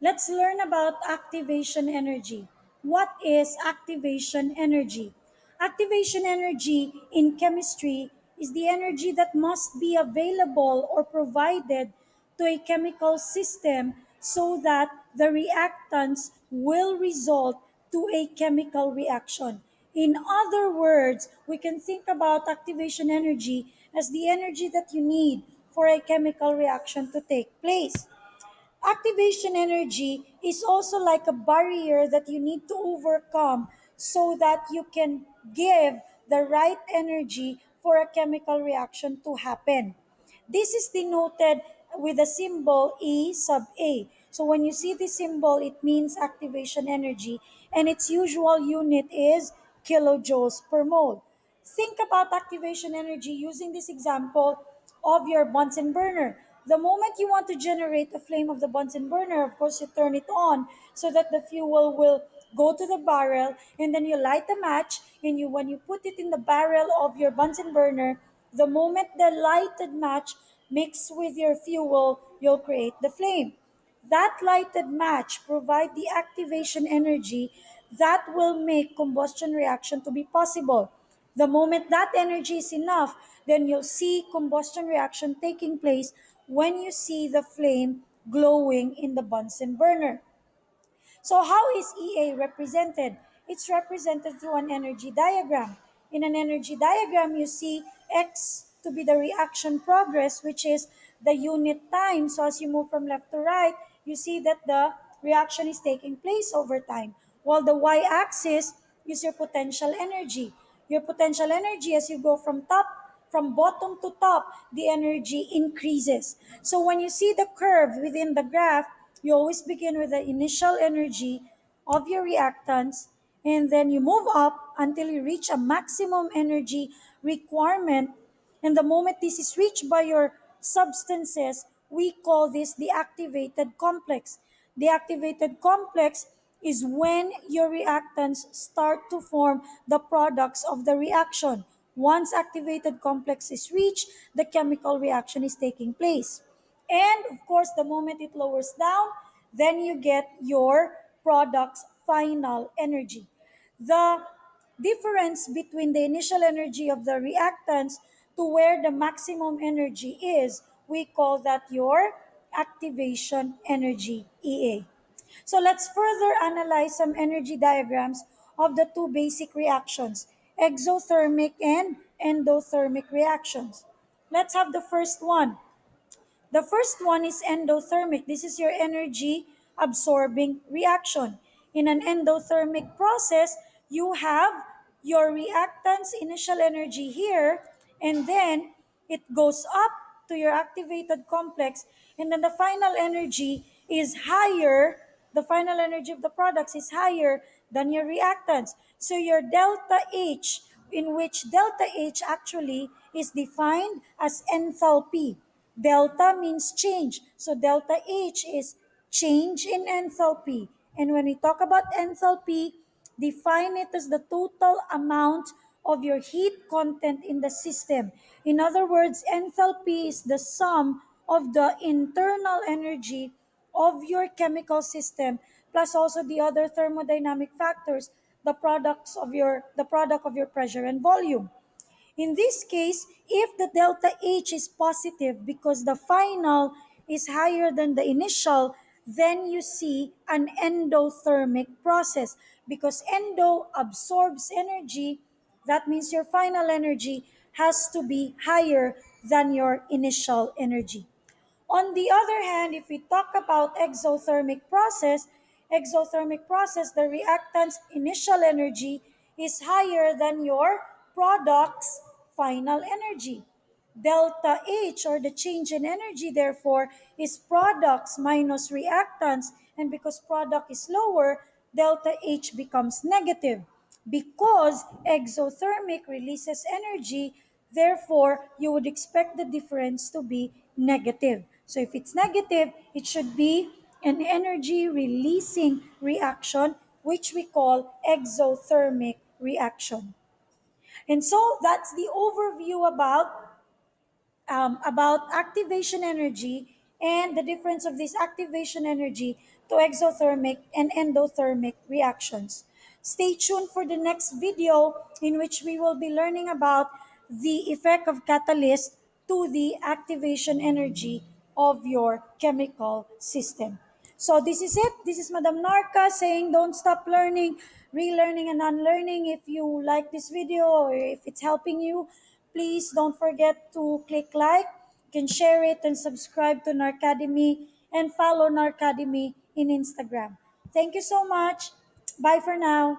Let's learn about activation energy. What is activation energy? Activation energy in chemistry is the energy that must be available or provided to a chemical system so that the reactants will result to a chemical reaction. In other words, we can think about activation energy as the energy that you need for a chemical reaction to take place. Activation energy is also like a barrier that you need to overcome so that you can give the right energy for a chemical reaction to happen. This is denoted with the symbol E sub A. So when you see this symbol, it means activation energy and its usual unit is kilojoules per mole. Think about activation energy using this example of your Bunsen burner. The moment you want to generate the flame of the Bunsen burner, of course, you turn it on so that the fuel will go to the barrel and then you light the match and you when you put it in the barrel of your Bunsen burner, the moment the lighted match mix with your fuel, you'll create the flame. That lighted match provide the activation energy that will make combustion reaction to be possible. The moment that energy is enough, then you'll see combustion reaction taking place when you see the flame glowing in the Bunsen burner. So how is EA represented? It's represented through an energy diagram. In an energy diagram, you see X to be the reaction progress, which is the unit time. So as you move from left to right, you see that the reaction is taking place over time. While the y-axis is your potential energy. Your potential energy as you go from top from bottom to top, the energy increases. So when you see the curve within the graph, you always begin with the initial energy of your reactants and then you move up until you reach a maximum energy requirement. And the moment this is reached by your substances, we call this the activated complex. The activated complex is when your reactants start to form the products of the reaction. Once activated complex is reached, the chemical reaction is taking place. And of course, the moment it lowers down, then you get your product's final energy. The difference between the initial energy of the reactants to where the maximum energy is, we call that your activation energy, EA. So let's further analyze some energy diagrams of the two basic reactions, exothermic and endothermic reactions. Let's have the first one. The first one is endothermic. This is your energy absorbing reaction. In an endothermic process, you have your reactant's initial energy here, and then it goes up to your activated complex, and then the final energy is higher. The final energy of the products is higher than your reactants. So your delta H, in which delta H actually is defined as enthalpy. Delta means change. So delta H is change in enthalpy. And when we talk about enthalpy, define it as the total amount of your heat content in the system. In other words, enthalpy is the sum of the internal energy of your chemical system plus also the other thermodynamic factors, the products of your the product of your pressure and volume. In this case, if the delta H is positive because the final is higher than the initial, then you see an endothermic process because endo absorbs energy. That means your final energy has to be higher than your initial energy. On the other hand, if we talk about exothermic process, exothermic process, the reactant's initial energy is higher than your product's final energy. Delta H or the change in energy therefore is products minus reactants and because product is lower, delta H becomes negative. Because exothermic releases energy, therefore you would expect the difference to be negative. So if it's negative, it should be an energy releasing reaction which we call exothermic reaction. And so that's the overview about um, about activation energy and the difference of this activation energy to exothermic and endothermic reactions. Stay tuned for the next video in which we will be learning about the effect of catalyst to the activation energy of your chemical system. So this is it. This is Madam Narca saying don't stop learning, relearning and unlearning. If you like this video or if it's helping you, please don't forget to click like, you can share it and subscribe to Narcademy and follow Narcademy in Instagram. Thank you so much. Bye for now.